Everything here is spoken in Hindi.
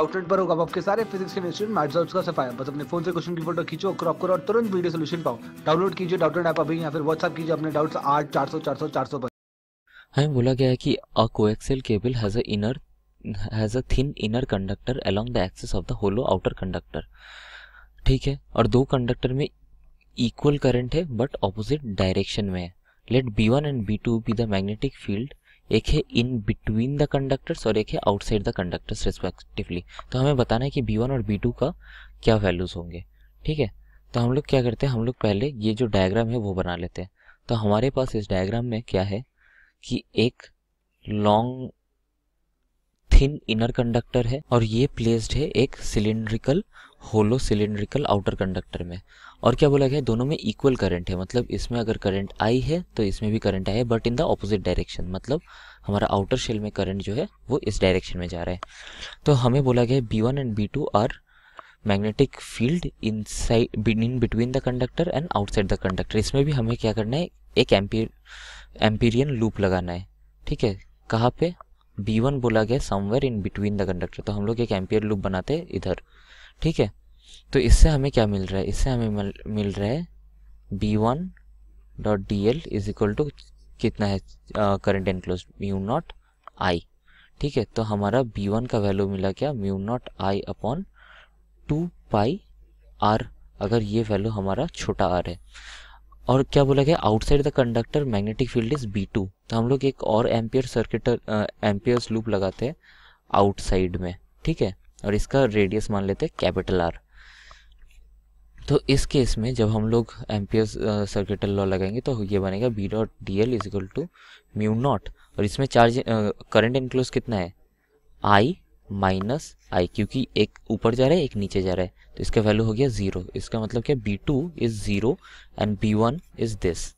आउटलेट पर होगा आपके सारे फिजिक्स के स्टूडेंट मैथ्स डाउट्स का सफाया बस अपने फ़ोन से क्वेश्चन की फ़ोटो खींचो क्रॉप करो और तुरंत वीडियो सोल्यूशन पाओ। डाउनलोड कीजिए डाउटलेट ऐप अभी या फिर व्हाट्सएप कीजिए, अपने डाउट्स आठ, चार सौ चार सौ चार सौ पर। हमें बोला गया है कि a coaxial cable has a inner has a thin inner conductor along the axis of the hollow outer conductor ठीक है? और दो कंडक्टर में इक्वल करंट है बट ऑपोजिट डायरेक्शन में है। Let B one and B two B the magnetic field एक है इन बिटवीन द कंडक्टर्स और एक है आउटसाइड द कंडक्टर्स रिस्पेक्टिवली तो हमें बताना है कि बी वन और बी टू का क्या वैल्यूज़ होंगे, ठीक है? तो हम लोग क्या करते हैं, हम लोग पहले ये जो डायग्राम है वो बना लेते हैं। तो हमारे पास इस डायग्राम में क्या है कि एक लॉन्ग थिन इनर कंडक्टर है और ये प्लेस्ड है एक cylindrical hollow cylindrical outer conductor में। और क्या बोला गया दोनों में इक्वल करंट है। मतलब इसमें अगर करंट आई है तो इसमें भी करंट आई है but in the opposite direction मतलब हमारा आउटर शेल में करंट जो है, वो इस डायरेक्शन में जा रहा है। तो हमें बोला गया B one and B two are magnetic field inside in between the conductor and outside the conductor इसमें भी हमें क्या करना है? एक एम्पियर एम्पीरियन लूप लगाना है। ठीक है? कहाँ पे? बी वन बोला गया somewhere in between the conductor तो हम लोग एक एम्पियर लूप बनाते हैं इधर। ठीक है? तो इससे हमें क्या मिल रहा है? इससे हमें मिल, मिल रहा है B one dot D L is equal to कितना है? Current enclose mu naught I ठीक है? तो हमारा बी वन का वैल्यू मिला क्या? Mu naught I upon two pi R अगर ये वैल्यू हमारा छोटा आर है। और क्या बोला गया? Outside the conductor magnetic field is B two तो हम लोग एक और एम्पियर सर्किट एम्पियर्स लूप लगाते हैं आउटसाइड में, ठीक है? और इसका रेडियस मान लेते हैं कैपिटल आर तो इस केस में जब हम लोग एम्पियर्स सर्किटल लॉ लगाएँगे तो ये बनेगा B dot D L is equal to mu naught और इसमें चार्ज करंट इनक्लोज कितना है? आई माइनस आई क्योंकि एक ऊपर जा रहा है, एक नीचे जा रहा है। तो इसका वैल्यू हो गया ज़ीरो इसका मतलब क्या? B two is zero and B one is this